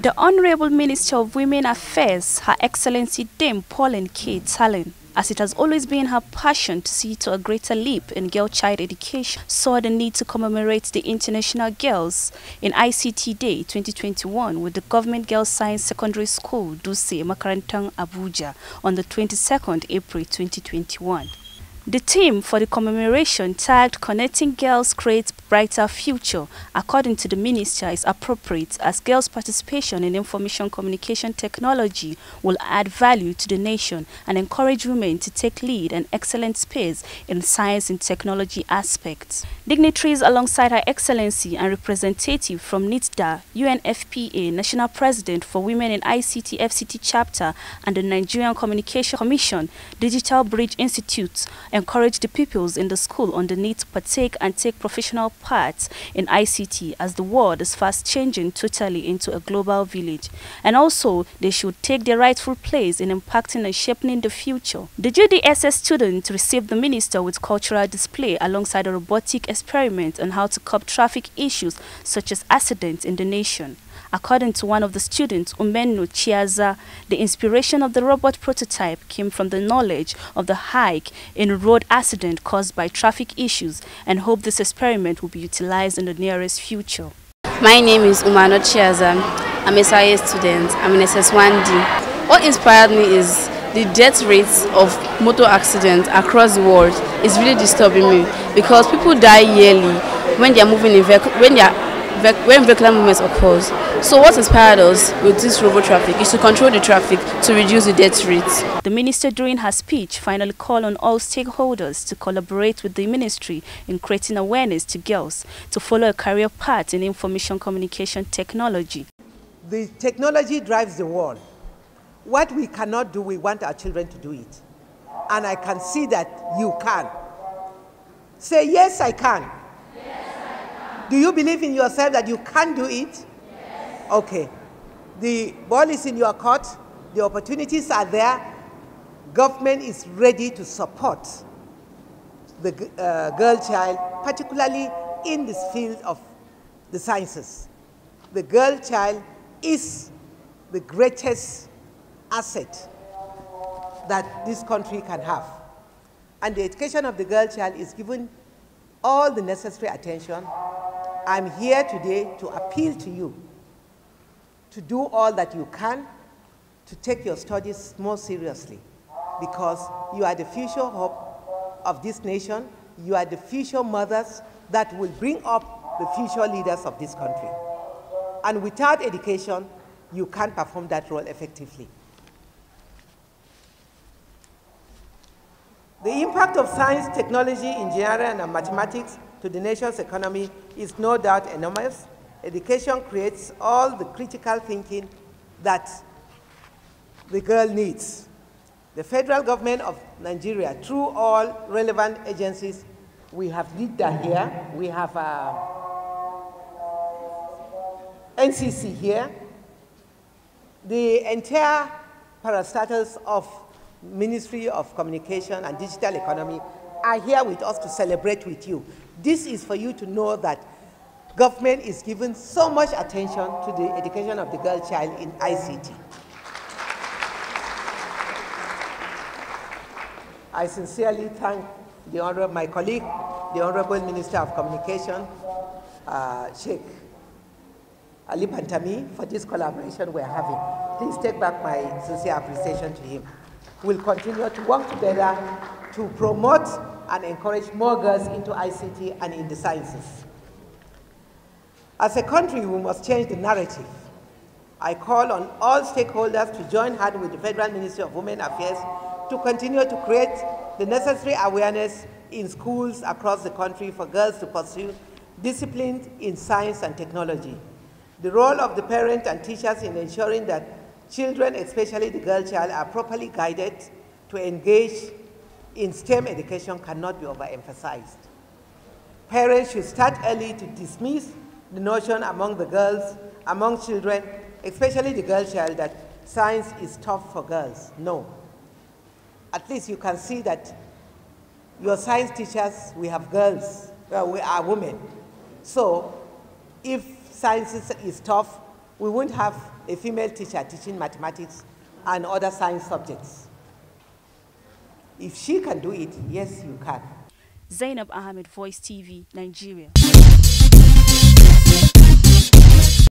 The Honorable Minister of Women Affairs, Her Excellency Dame Pauline K. Tallen, as it has always been her passion to see to a greater leap in girl child education, saw the need to commemorate the International Girls in ICT Day 2021 with the Government Girls Science Secondary School, Dutse, Makarantang, Abuja on the 22nd April 2021. The theme for the commemoration tagged Connecting Girls Creates Brighter Future, according to the minister, is appropriate as girls' participation in information communication technology will add value to the nation and encourage women to take lead and excellent space in science and technology aspects. Dignitaries alongside Her Excellency and representative from NITDA, UNFPA, National President for Women in ICT FCT Chapter and the Nigerian Communication Commission, Digital Bridge Institute, encourage the pupils in the school on the need to partake and take professional part in ICT as the world is fast changing totally into a global village. And also, they should take their rightful place in impacting and shaping the future. The GDSS students received the minister with cultural display alongside a robotic experiment on how to curb traffic issues such as accidents in the nation. According to one of the students, Umenu Chiaza, the inspiration of the robot prototype came from the knowledge of the hike in road accident caused by traffic issues and hope this experiment will be utilized in the nearest future. My name is Umano Chiaza. I'm a science student. I'm in SS1D. What inspired me is the death rates of motor accidents across the world is really disturbing me because people die yearly when they are moving in vehicle, when they are when vehicular movements occurs. So what inspired us with this robo traffic is to control the traffic to reduce the death rates. The minister during her speech finally called on all stakeholders to collaborate with the ministry in creating awareness to girls to follow a career path in information communication technology. The technology drives the world. What we cannot do, we want our children to do it. And I can see that you can. Say, yes, I can. Do you believe in yourself that you can do it? Yes. Okay. The ball is in your court. The opportunities are there. Government is ready to support the uh, girl child, particularly in this field of the sciences. The girl child is the greatest asset that this country can have. And the education of the girl child is given all the necessary attention I'm here today to appeal to you to do all that you can to take your studies more seriously because you are the future hope of this nation. You are the future mothers that will bring up the future leaders of this country. And without education, you can't perform that role effectively. The impact of science, technology, engineering, and mathematics to the nation's economy is no doubt enormous. Education creates all the critical thinking that the girl needs. The federal government of Nigeria, through all relevant agencies, we have NITDA here, we have uh, NCC here, the entire parastatals of Ministry of Communication and Digital Economy are here with us to celebrate with you. This is for you to know that government is giving so much attention to the education of the girl child in ICT. I sincerely thank the honorable, my colleague, the Honorable Minister of Communication, uh, Sheikh Ali Pantami, for this collaboration we're having. Please take back my sincere appreciation to him. We'll continue to work together to promote and encourage more girls into ICT and in the sciences. As a country, we must change the narrative. I call on all stakeholders to join hands with the Federal Ministry of Women Affairs to continue to create the necessary awareness in schools across the country for girls to pursue disciplines in science and technology. The role of the parent and teachers in ensuring that children, especially the girl child, are properly guided to engage in STEM education cannot be overemphasized. Parents should start early to dismiss the notion among the girls, among children, especially the girl child, that science is tough for girls. No. At least you can see that your science teachers, we have girls, well, we are women. So if science is, tough, we won't have a female teacher teaching mathematics and other science subjects. If she can do it, yes, you can. Zainab Ahmed, Voice TV, Nigeria.